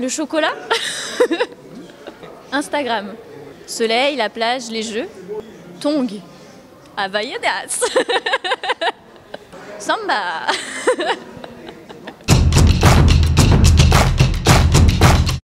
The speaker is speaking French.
Le chocolat Instagram. Soleil, la plage, les jeux. Tong. Havaianas. Samba